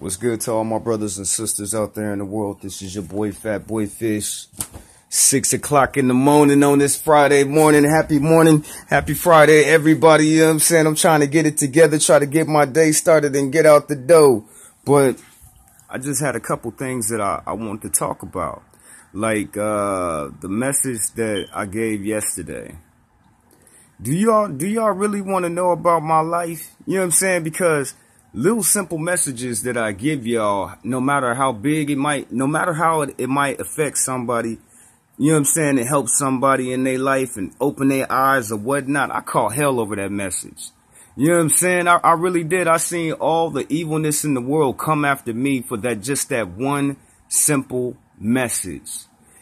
What's good to all my brothers and sisters out there in the world? This is your boy Fat Boy Fish. Six o'clock in the morning on this Friday morning. Happy morning. Happy Friday, everybody. You know what I'm saying? I'm trying to get it together, try to get my day started and get out the dough. But I just had a couple things that I, I want to talk about. Like uh, the message that I gave yesterday. Do y'all do y'all really want to know about my life? You know what I'm saying? Because little simple messages that I give y'all, no matter how big it might, no matter how it, it might affect somebody, you know what I'm saying, it helps somebody in their life and open their eyes or whatnot, I call hell over that message. You know what I'm saying? I, I really did. I seen all the evilness in the world come after me for that, just that one simple message.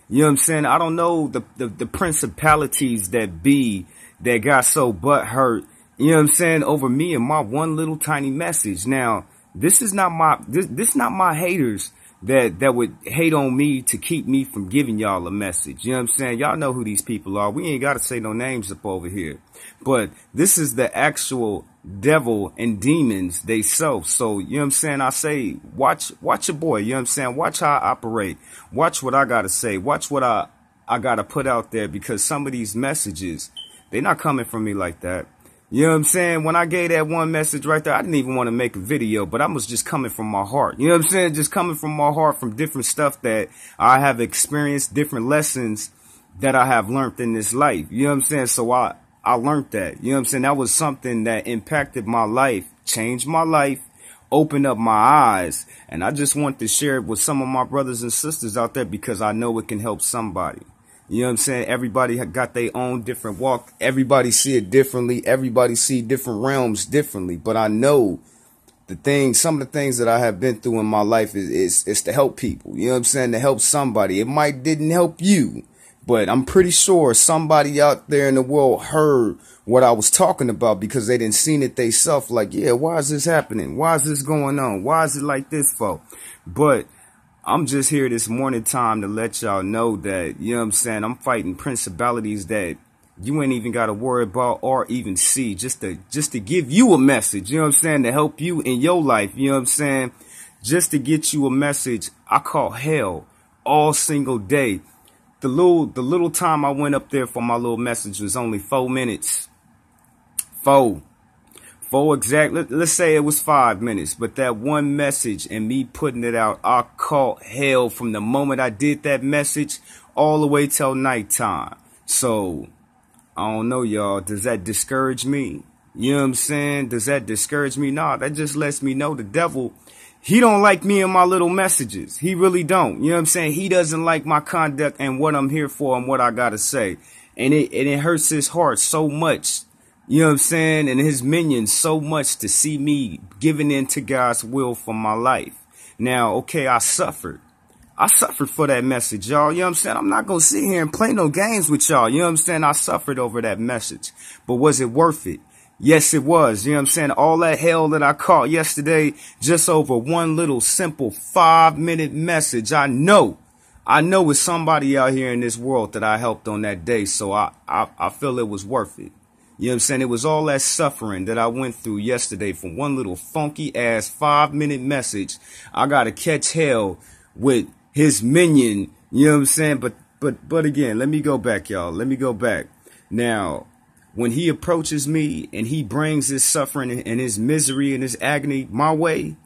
You know what I'm saying? I don't know the, the, the principalities that be that got so butt hurt you know what I'm saying, over me and my one little tiny message. Now, this is not my, this, this not my haters that, that would hate on me to keep me from giving y'all a message. You know what I'm saying? Y'all know who these people are. We ain't got to say no names up over here. But this is the actual devil and demons they self. So, you know what I'm saying? I say, watch, watch your boy. You know what I'm saying? Watch how I operate. Watch what I got to say. Watch what I, I got to put out there because some of these messages, they're not coming from me like that. You know what I'm saying? When I gave that one message right there, I didn't even want to make a video, but I was just coming from my heart. You know what I'm saying? Just coming from my heart from different stuff that I have experienced, different lessons that I have learned in this life. You know what I'm saying? So I, I learned that. You know what I'm saying? That was something that impacted my life, changed my life, opened up my eyes. And I just want to share it with some of my brothers and sisters out there because I know it can help somebody. You know what I'm saying? Everybody got their own different walk. Everybody see it differently. Everybody see different realms differently. But I know the things, some of the things that I have been through in my life is, is, is to help people. You know what I'm saying? To help somebody. It might didn't help you, but I'm pretty sure somebody out there in the world heard what I was talking about because they didn't seen it themselves. Like, yeah, why is this happening? Why is this going on? Why is it like this for? But I'm just here this morning time to let y'all know that, you know what I'm saying, I'm fighting principalities that you ain't even got to worry about or even see just to just to give you a message, you know what I'm saying, to help you in your life, you know what I'm saying? Just to get you a message, I call hell all single day. The little the little time I went up there for my little message was only 4 minutes. 4 Four exact, let, us say it was five minutes, but that one message and me putting it out, I caught hell from the moment I did that message all the way till nighttime. So, I don't know, y'all. Does that discourage me? You know what I'm saying? Does that discourage me? Nah, that just lets me know the devil, he don't like me and my little messages. He really don't. You know what I'm saying? He doesn't like my conduct and what I'm here for and what I gotta say. And it, and it hurts his heart so much you know what I'm saying? And his minions so much to see me giving in to God's will for my life. Now, okay, I suffered. I suffered for that message, y'all. You know what I'm saying? I'm not going to sit here and play no games with y'all. You know what I'm saying? I suffered over that message. But was it worth it? Yes, it was. You know what I'm saying? All that hell that I caught yesterday just over one little simple five minute message. I know. I know it's somebody out here in this world that I helped on that day. So I, I, I feel it was worth it. You know what I'm saying? It was all that suffering that I went through yesterday from one little funky ass five minute message. I gotta catch hell with his minion. You know what I'm saying? But but but again, let me go back, y'all. Let me go back. Now, when he approaches me and he brings his suffering and his misery and his agony my way,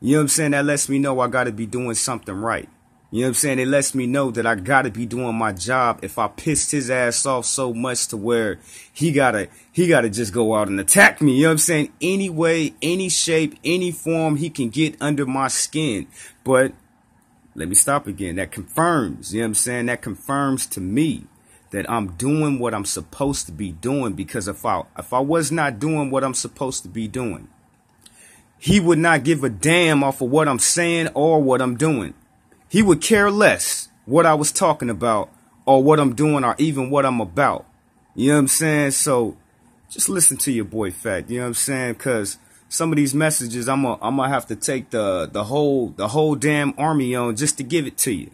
you know what I'm saying? That lets me know I gotta be doing something right. You know what I'm saying? It lets me know that I gotta be doing my job if I pissed his ass off so much to where he gotta he gotta just go out and attack me. You know what I'm saying? Any way, any shape, any form he can get under my skin. But let me stop again. That confirms, you know what I'm saying? That confirms to me that I'm doing what I'm supposed to be doing because if I if I was not doing what I'm supposed to be doing, he would not give a damn off of what I'm saying or what I'm doing. He would care less what I was talking about or what I'm doing or even what I'm about. You know what I'm saying? So just listen to your boy Fat. You know what I'm saying? Cause some of these messages I'm gonna I'm gonna have to take the the whole the whole damn army on just to give it to you.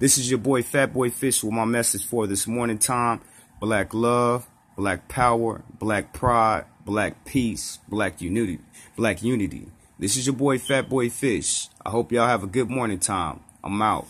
This is your boy Fat Boy Fish with my message for this morning time. Black love, black power, black pride, black peace, black unity, black unity. This is your boy Fat Boy Fish. I hope y'all have a good morning time. I'm out.